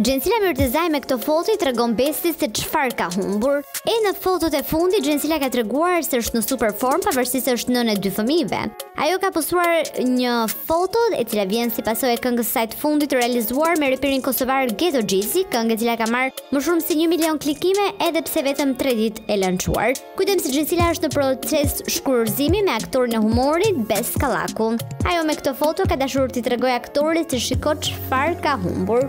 Xhensila Myrtezaj me këto foto i tregon Besit se çfarë ka humbur. E në fotot e fundit Xhensila ka treguar se është në super formë pavarësisht se është nënë e dy fëmijëve. Ajo ka postuar një foto e cila vjen si pasojë e këngës së saj të fundit të realizuar me reperin kosovar Ghetto Geasy, këngë e cila ka marrë më shumë se 1 milion klikime edhe pse vetëm 3 ditë e lançuar. Kujtojmë se Xhensila është në proces shkurorëzimi me aktorin e humorit Bes Kallaku. Ajo me këto foto ka dashur t'i tregojë aktorit se shiko çfarë ka humbur.